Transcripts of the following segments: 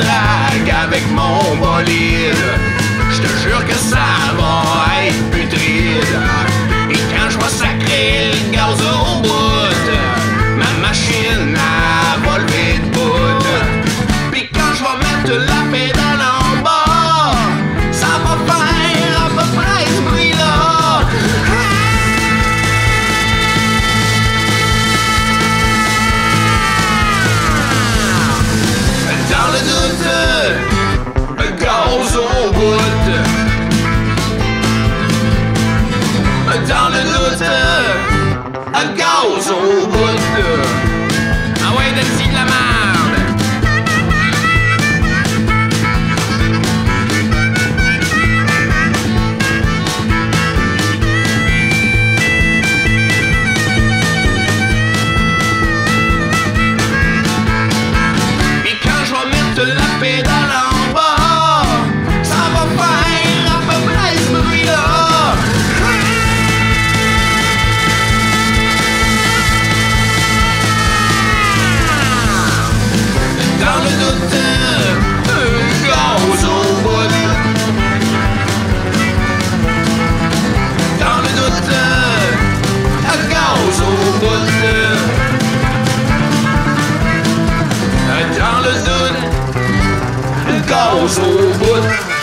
avec mon bolide. Je te jure que ça va être putride. Et quand je vais sacrer le gaz 摇滚。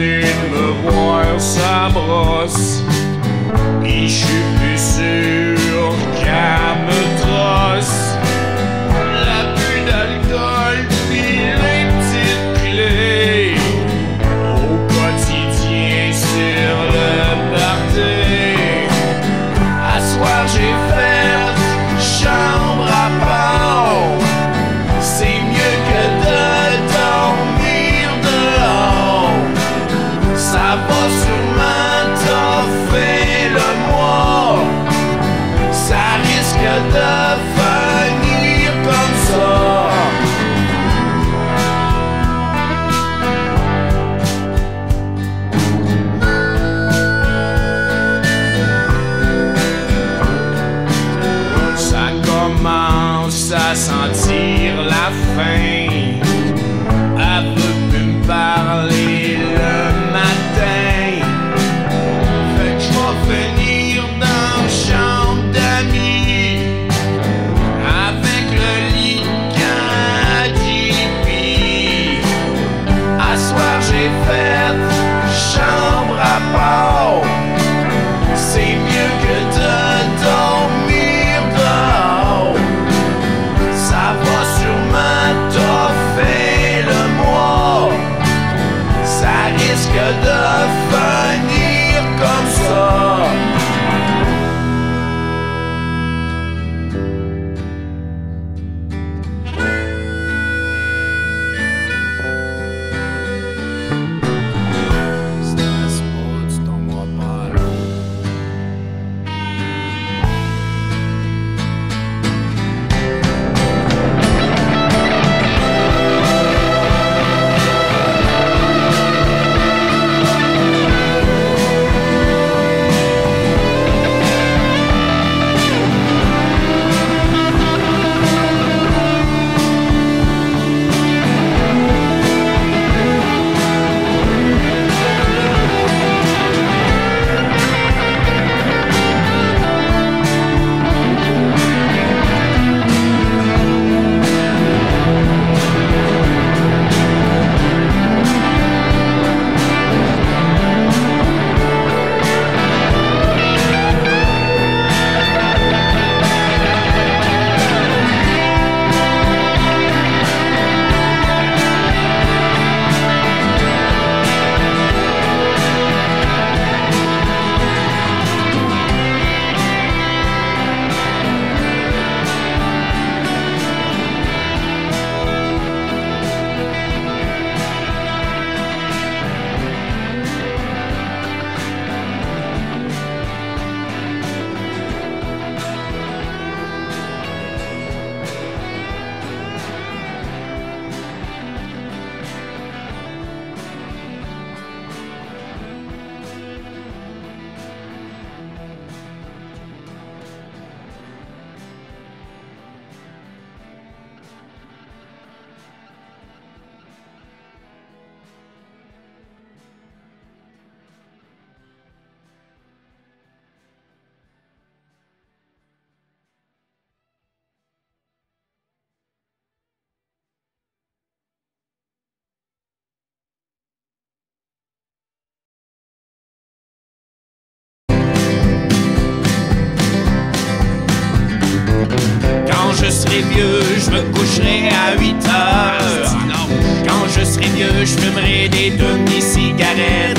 In the Wild Sabros. Be. Je me coucherai à 8 heures. Quand je serai vieux, je fumerai des demi-cigarettes.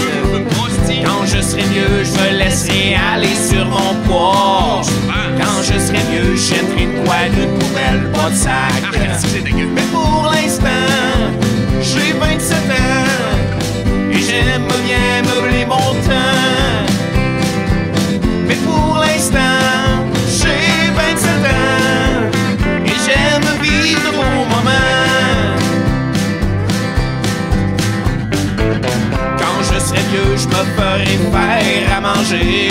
Quand je serai vieux, je me laisserai aller sur mon poids. Quand je serai vieux, je jetterai de quoi d'une poubelle, pas de sac. Mais pour l'instant, j'ai 27 je me ferai faire à manger.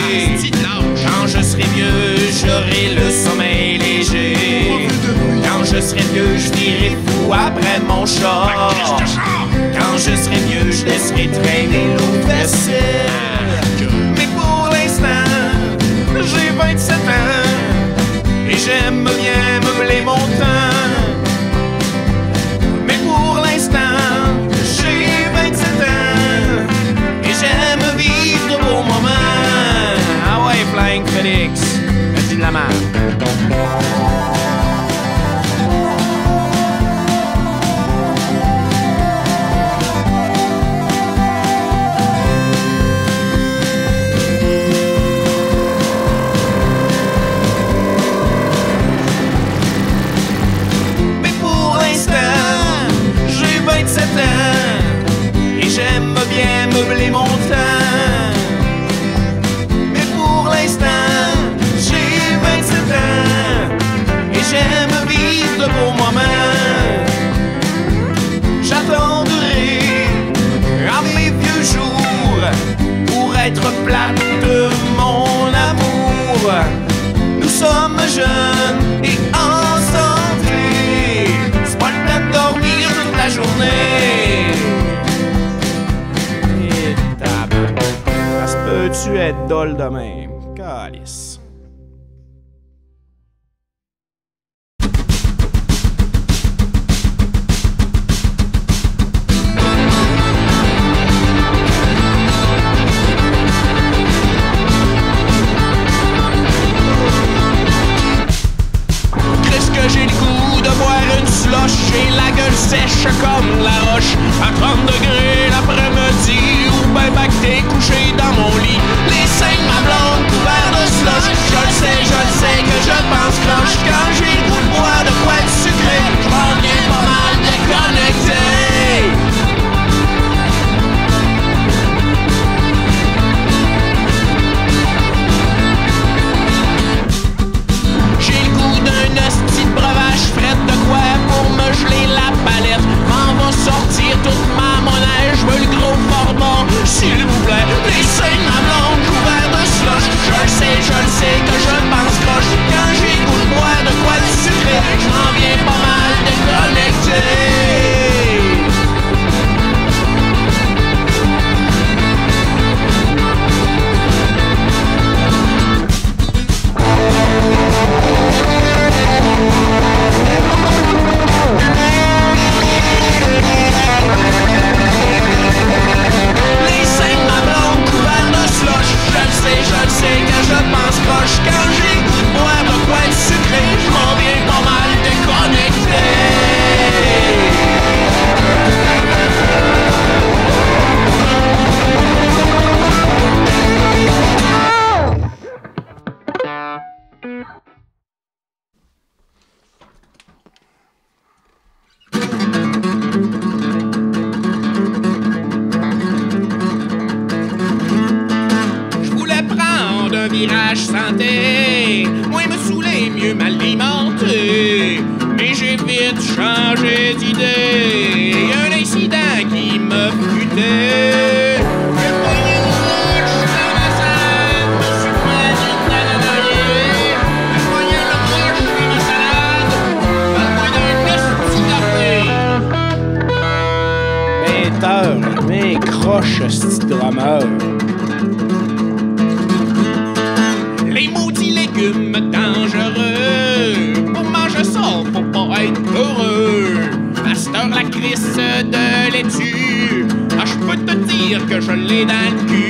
Quand je serai vieux, j'aurai le sommeil léger. Quand je serai vieux, je dirai fou après mon chat. Quand je serai vieux, je laisserai traîner l'eau vaisselle. Mais pour l'instant, j'ai 27 ans et j'aime bien meubler mon temps. Être dole de même? Calice. Qu'est-ce que j'ai le goût de boire une slush? J'ai la gueule sèche comme la roche À 30 degrés l'après-midi Ou ben pacté couché dans mon lit. Les seins de ma blonde couverts de slush. Je le sais, je le sais que je pense cloche. Quand j'ai le goût de boire de quoi de sucré Je m'en viens pas mal déconnecté mais croche, drameur. Les maudits légumes dangereux. Pour manger ça, faut pas être heureux. Master la crisse de laitue. Peux te dire que je l'ai dans le cul.